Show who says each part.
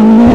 Speaker 1: Mm-hmm.